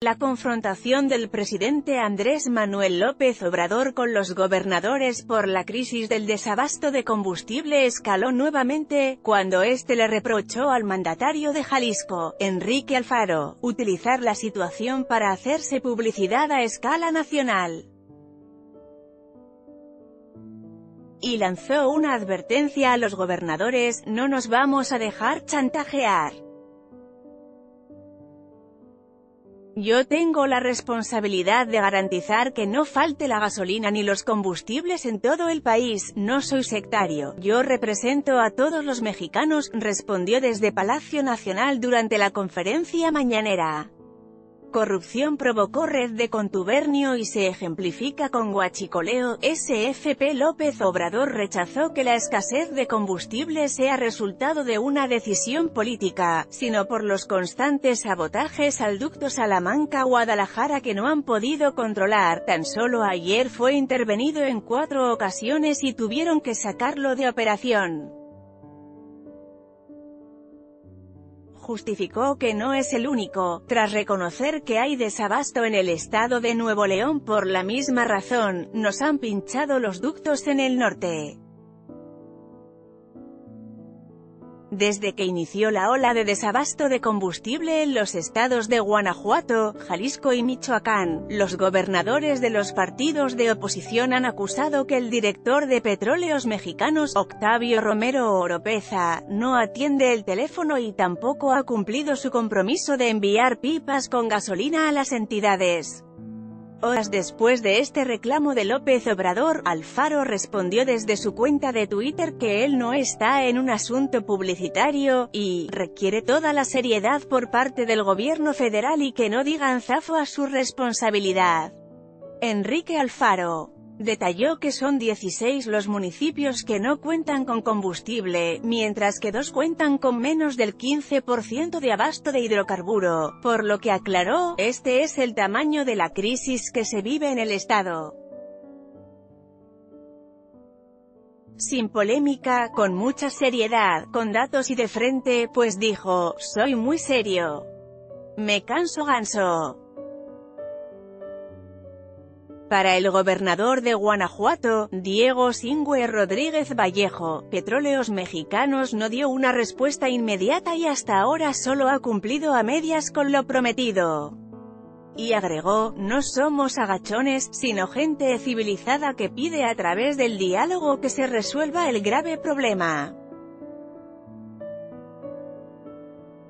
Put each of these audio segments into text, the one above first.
La confrontación del presidente Andrés Manuel López Obrador con los gobernadores por la crisis del desabasto de combustible escaló nuevamente, cuando éste le reprochó al mandatario de Jalisco, Enrique Alfaro, utilizar la situación para hacerse publicidad a escala nacional. Y lanzó una advertencia a los gobernadores, no nos vamos a dejar chantajear. Yo tengo la responsabilidad de garantizar que no falte la gasolina ni los combustibles en todo el país, no soy sectario, yo represento a todos los mexicanos, respondió desde Palacio Nacional durante la conferencia mañanera corrupción provocó red de contubernio y se ejemplifica con guachicoleo, SFP López Obrador rechazó que la escasez de combustible sea resultado de una decisión política, sino por los constantes sabotajes al ducto Salamanca-Guadalajara que no han podido controlar, tan solo ayer fue intervenido en cuatro ocasiones y tuvieron que sacarlo de operación. Justificó que no es el único, tras reconocer que hay desabasto en el estado de Nuevo León por la misma razón, nos han pinchado los ductos en el norte. Desde que inició la ola de desabasto de combustible en los estados de Guanajuato, Jalisco y Michoacán, los gobernadores de los partidos de oposición han acusado que el director de Petróleos Mexicanos, Octavio Romero Oropeza, no atiende el teléfono y tampoco ha cumplido su compromiso de enviar pipas con gasolina a las entidades. Horas después de este reclamo de López Obrador, Alfaro respondió desde su cuenta de Twitter que él no está en un asunto publicitario, y requiere toda la seriedad por parte del gobierno federal y que no digan zafo a su responsabilidad. Enrique Alfaro Detalló que son 16 los municipios que no cuentan con combustible, mientras que dos cuentan con menos del 15% de abasto de hidrocarburo, por lo que aclaró, este es el tamaño de la crisis que se vive en el estado. Sin polémica, con mucha seriedad, con datos y de frente, pues dijo, soy muy serio. Me canso ganso. Para el gobernador de Guanajuato, Diego Singüe Rodríguez Vallejo, Petróleos Mexicanos no dio una respuesta inmediata y hasta ahora solo ha cumplido a medias con lo prometido. Y agregó, no somos agachones, sino gente civilizada que pide a través del diálogo que se resuelva el grave problema.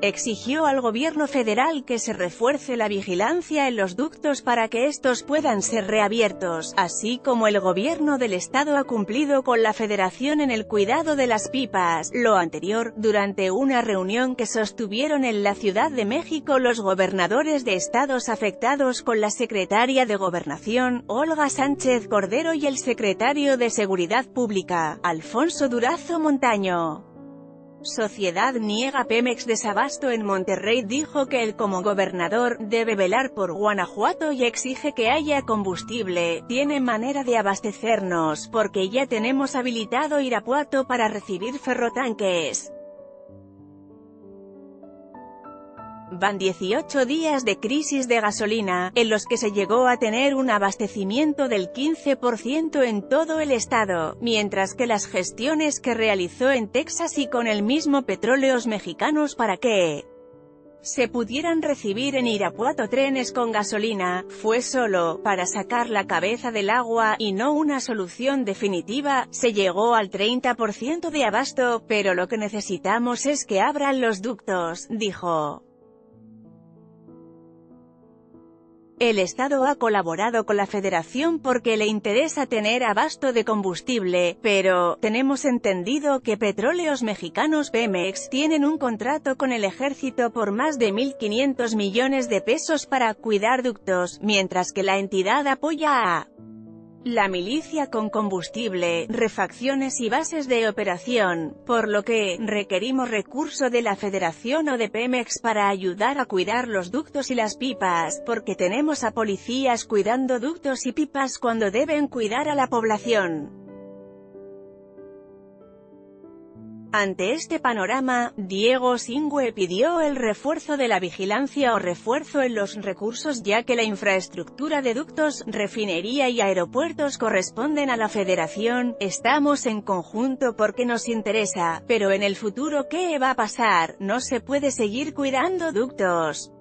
Exigió al gobierno federal que se refuerce la vigilancia en los ductos para que estos puedan ser reabiertos, así como el gobierno del estado ha cumplido con la federación en el cuidado de las pipas, lo anterior, durante una reunión que sostuvieron en la Ciudad de México los gobernadores de estados afectados con la secretaria de Gobernación, Olga Sánchez Cordero y el secretario de Seguridad Pública, Alfonso Durazo Montaño. Sociedad niega Pemex desabasto en Monterrey dijo que él como gobernador, debe velar por Guanajuato y exige que haya combustible, tiene manera de abastecernos, porque ya tenemos habilitado Irapuato para recibir ferrotanques. Van 18 días de crisis de gasolina, en los que se llegó a tener un abastecimiento del 15% en todo el estado, mientras que las gestiones que realizó en Texas y con el mismo Petróleos Mexicanos para que se pudieran recibir en Irapuato trenes con gasolina, fue solo, para sacar la cabeza del agua, y no una solución definitiva, se llegó al 30% de abasto, pero lo que necesitamos es que abran los ductos, dijo. El Estado ha colaborado con la Federación porque le interesa tener abasto de combustible, pero, tenemos entendido que Petróleos Mexicanos Pemex tienen un contrato con el ejército por más de 1.500 millones de pesos para cuidar ductos, mientras que la entidad apoya a la milicia con combustible, refacciones y bases de operación, por lo que, requerimos recurso de la Federación o de Pemex para ayudar a cuidar los ductos y las pipas, porque tenemos a policías cuidando ductos y pipas cuando deben cuidar a la población. Ante este panorama, Diego Singüe pidió el refuerzo de la vigilancia o refuerzo en los recursos ya que la infraestructura de ductos, refinería y aeropuertos corresponden a la Federación, estamos en conjunto porque nos interesa, pero en el futuro ¿qué va a pasar? No se puede seguir cuidando ductos.